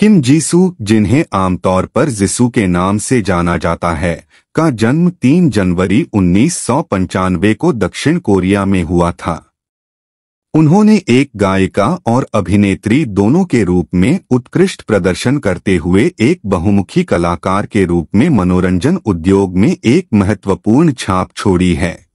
किम जीसू, जिन्हें आमतौर पर जिसू के नाम से जाना जाता है, का जन्म 3 जनवरी उन्नीस सौ पंचानवे को दक्षिण कोरिया में हुआ था। उन्होंने एक गायिका और अभिनेत्री दोनों के रूप में उत्कृष्ट प्रदर्शन करते हुए एक बहुमुखी कलाकार के रूप में मनोरंजन उद्योग में एक महत्वपूर्ण छाप छोड़ी है।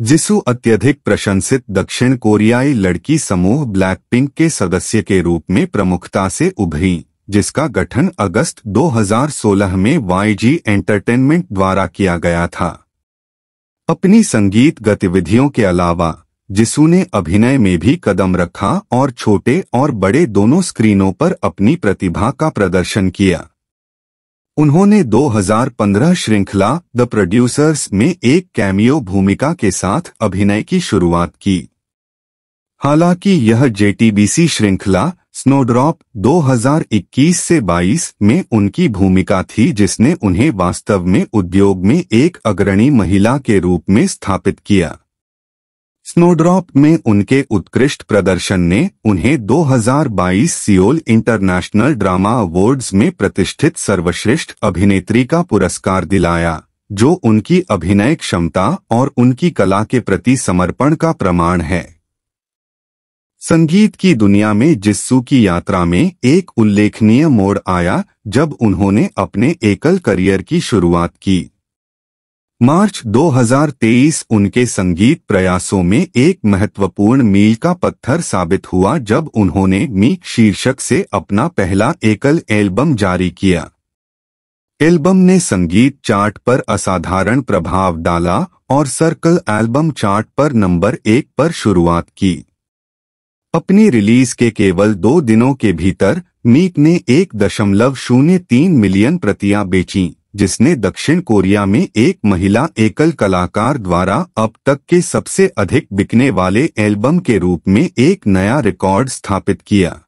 जिसु अत्यधिक प्रशंसित दक्षिण कोरियाई लड़की समूह ब्लैक पिंक के सदस्य के रूप में प्रमुखता से उभरी, जिसका गठन अगस्त 2016 में वाईजी एंटरटेनमेंट द्वारा किया गया था। अपनी संगीत गतिविधियों के अलावा, जिसू ने अभिनय में भी कदम रखा और छोटे और बड़े दोनों स्क्रीनों पर अपनी प्रतिभा का प्रदर्शन किया। उन्होंने 2015 श्रृंखला द प्रोड्यूसर्स में एक कैमियो भूमिका के साथ अभिनय की शुरुआत की। हालाँकि यह जेटीबीसी श्रृंखला स्नोड्रॉप 2021 से 22 में उनकी भूमिका थी जिसने उन्हें वास्तव में उद्योग में एक अग्रणी महिला के रूप में स्थापित किया। स्नोड्रॉप में उनके उत्कृष्ट प्रदर्शन ने उन्हें 2022 सियोल इंटरनेशनल ड्रामा अवार्ड्स में प्रतिष्ठित सर्वश्रेष्ठ अभिनेत्री का पुरस्कार दिलाया, जो उनकी अभिनय क्षमता और उनकी कला के प्रति समर्पण का प्रमाण है। संगीत की दुनिया में जिस्सू की यात्रा में एक उल्लेखनीय मोड़ आया, जब उन्होंने अपने एकल करियर की शुरुआत की। मार्च 2023 उनके संगीत प्रयासों में एक महत्वपूर्ण मील का पत्थर साबित हुआ जब उन्होंने मी शीर्षक से अपना पहला एकल एल्बम जारी किया। एल्बम ने संगीत चार्ट पर असाधारण प्रभाव डाला और सर्कल एल्बम चार्ट पर नंबर एक पर शुरुआत की। अपनी रिलीज़ के केवल दो दिनों के भीतर मीक ने एक दशमलव शून्य तीन मिलियन प्रतियाँ बेचीं। जिसने दक्षिण कोरिया में एक महिला एकल कलाकार द्वारा अब तक के सबसे अधिक बिकने वाले एल्बम के रूप में एक नया रिकॉर्ड स्थापित किया।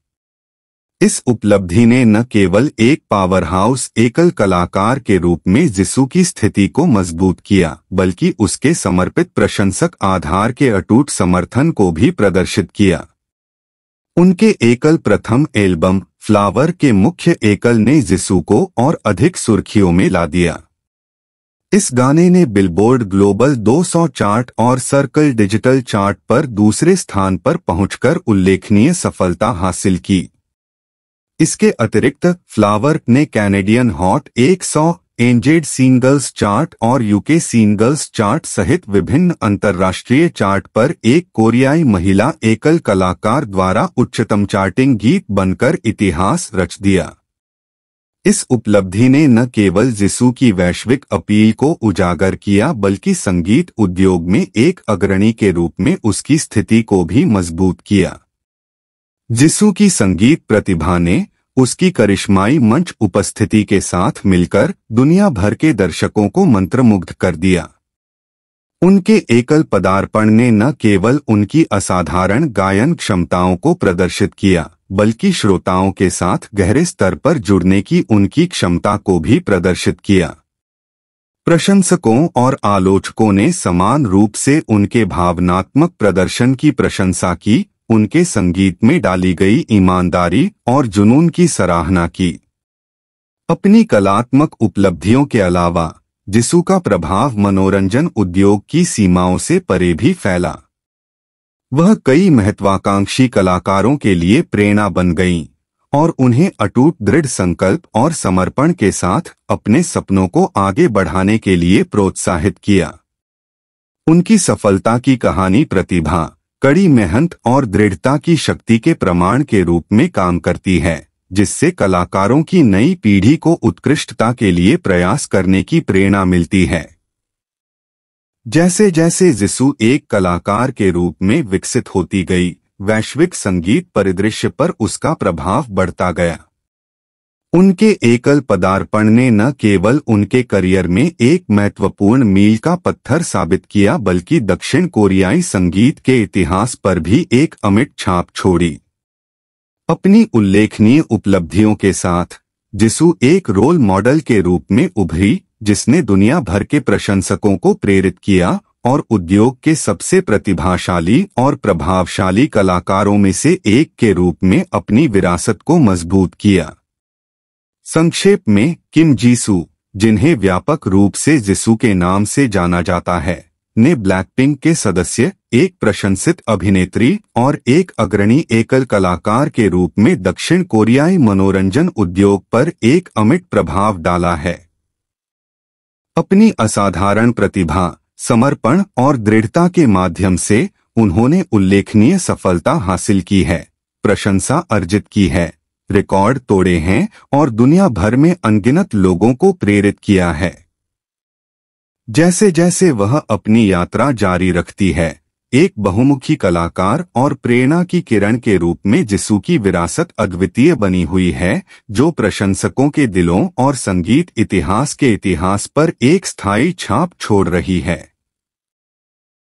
इस उपलब्धि ने न केवल एक पावर हाउस एकल कलाकार के रूप में जिसु की स्थिति को मज़बूत किया, बल्कि उसके समर्पित प्रशंसक आधार के अटूट समर्थन को भी प्रदर्शित किया। उनके एकल प्रथम एल्बम फ्लावर के मुख्य एकल ने जिसू को और अधिक सुर्खियों में ला दिया। इस गाने ने बिलबोर्ड ग्लोबल 200 चार्ट और सर्कल डिजिटल चार्ट पर दूसरे स्थान पर पहुंचकर उल्लेखनीय सफलता हासिल की। इसके अतिरिक्त फ्लावर ने कैनेडियन हॉट 100 एंजेड सिंगल्स चार्ट और यूके सिंगल्स चार्ट सहित विभिन्न अंतर्राष्ट्रीय चार्ट पर एक कोरियाई महिला एकल कलाकार द्वारा उच्चतम चार्टिंग गीत बनकर इतिहास रच दिया। इस उपलब्धि ने न केवल जिसू की वैश्विक अपील को उजागर किया, बल्कि संगीत उद्योग में एक अग्रणी के रूप में उसकी स्थिति को भी मज़बूत किया। जिसू की संगीत प्रतिभा ने उसकी करिश्माई मंच उपस्थिति के साथ मिलकर दुनिया भर के दर्शकों को मंत्रमुग्ध कर दिया। उनके एकल पदार्पण ने न केवल उनकी असाधारण गायन क्षमताओं को प्रदर्शित किया, बल्कि श्रोताओं के साथ गहरे स्तर पर जुड़ने की उनकी क्षमता को भी प्रदर्शित किया। प्रशंसकों और आलोचकों ने समान रूप से उनके भावनात्मक प्रदर्शन की प्रशंसा की उनके संगीत में डाली गई ईमानदारी और जुनून की सराहना की। अपनी कलात्मक उपलब्धियों के अलावा, जिसू का प्रभाव मनोरंजन उद्योग की सीमाओं से परे भी फैला। वह कई महत्वाकांक्षी कलाकारों के लिए प्रेरणा बन गईं और उन्हें अटूट दृढ़ संकल्प और समर्पण के साथ अपने सपनों को आगे बढ़ाने के लिए प्रोत्साहित किया। उनकी सफलता की कहानी प्रतिभा कड़ी मेहनत और दृढ़ता की शक्ति के प्रमाण के रूप में काम करती है, जिससे कलाकारों की नई पीढ़ी को उत्कृष्टता के लिए प्रयास करने की प्रेरणा मिलती है। जैसे जैसे जिसु एक कलाकार के रूप में विकसित होती गई, वैश्विक संगीत परिदृश्य पर उसका प्रभाव बढ़ता गया। उनके एकल पदार्पण ने न केवल उनके करियर में एक महत्वपूर्ण मील का पत्थर साबित किया, बल्कि दक्षिण कोरियाई संगीत के इतिहास पर भी एक अमिट छाप छोड़ी। अपनी उल्लेखनीय उपलब्धियों के साथ, जिसु एक रोल मॉडल के रूप में उभरी, जिसने दुनिया भर के प्रशंसकों को प्रेरित किया और उद्योग के सबसे प्रतिभाशाली और प्रभावशाली कलाकारों में से एक के रूप में अपनी विरासत को मज़बूत किया। संक्षेप में, किम जीसू, जिन्हें व्यापक रूप से जिसू के नाम से जाना जाता है, ने ब्लैकपिंक के सदस्य, एक प्रशंसित अभिनेत्री और एक अग्रणी एकल कलाकार के रूप में दक्षिण कोरियाई मनोरंजन उद्योग पर एक अमिट प्रभाव डाला है। अपनी असाधारण प्रतिभा, समर्पण और दृढ़ता के माध्यम से, उन्होंने उल्लेखनीय सफलता हासिल की है, प्रशंसा अर्जित की है। रिकॉर्ड तोड़े हैं और दुनिया भर में अनगिनत लोगों को प्रेरित किया है। जैसे जैसे वह अपनी यात्रा जारी रखती है, एक बहुमुखी कलाकार और प्रेरणा की किरण के रूप में जिसू की विरासत अद्वितीय बनी हुई है, जो प्रशंसकों के दिलों और संगीत इतिहास के इतिहास पर एक स्थायी छाप छोड़ रही है।